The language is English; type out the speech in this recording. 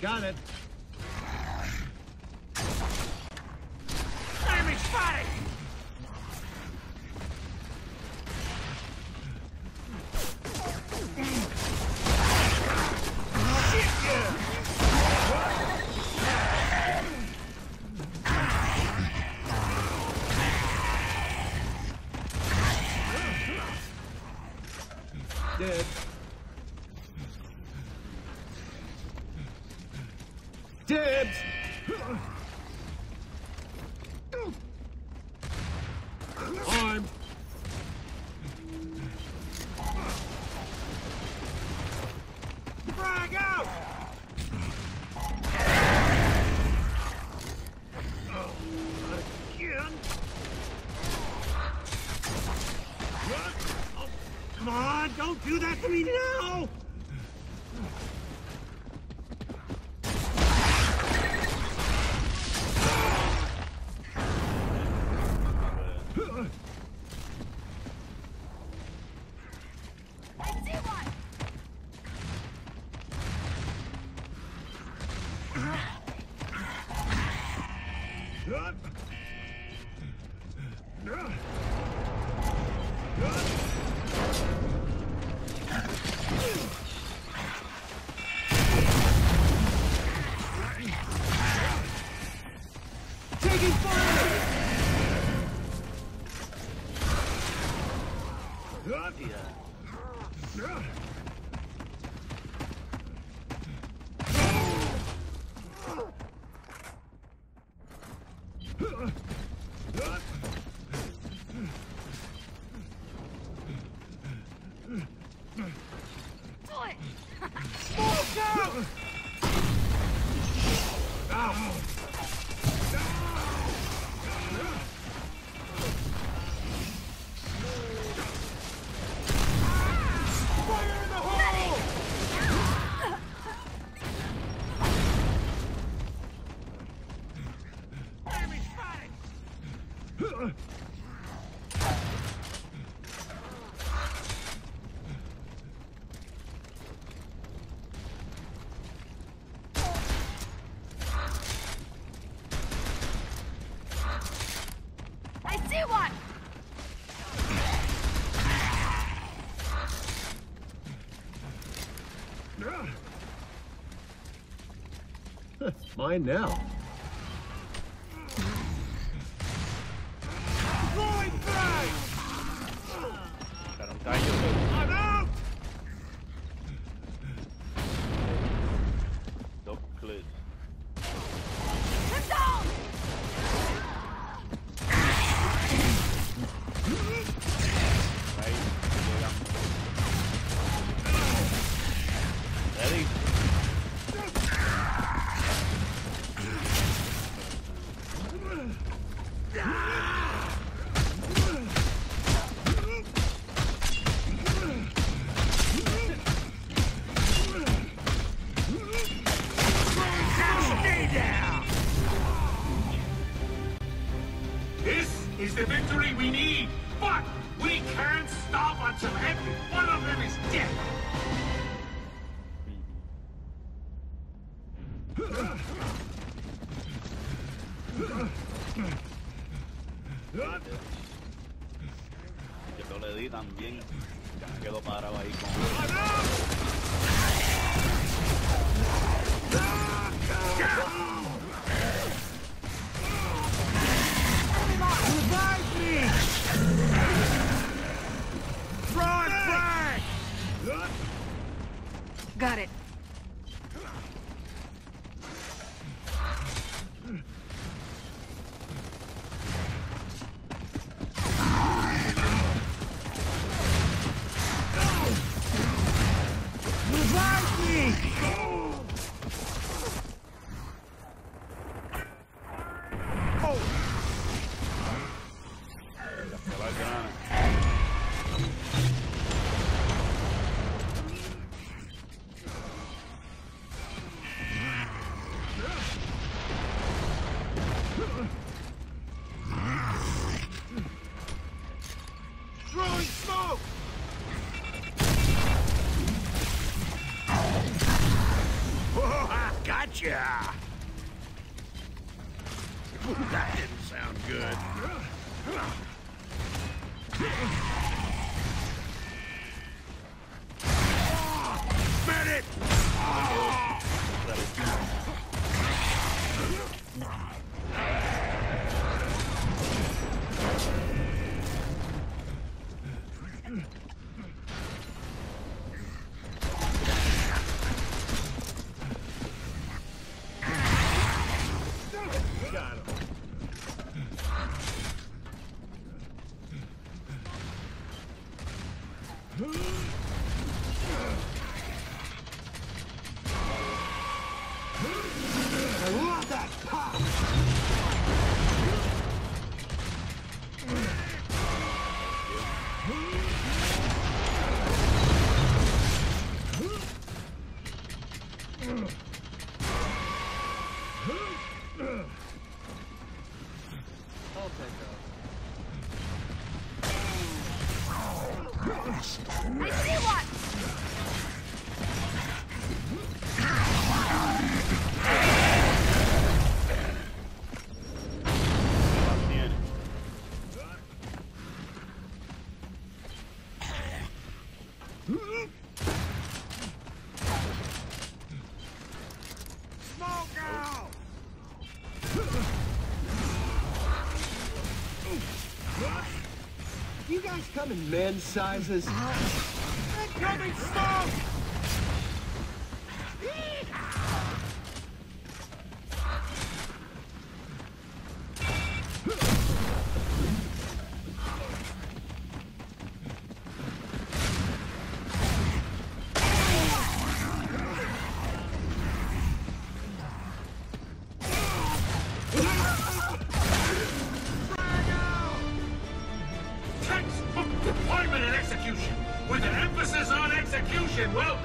Got it. Spotted! Dead. Dibs! Do that to me now! Smoke! Ow! Mine now. Victory we need, but we can't stop until every one of them is dead. Yo le di también. Ya me quedo parado ahí con... Got it. Gotcha! That didn't sound good. Medic! Got Chegaram. I'll take guys come in men's sizes? Incoming smoke! Well.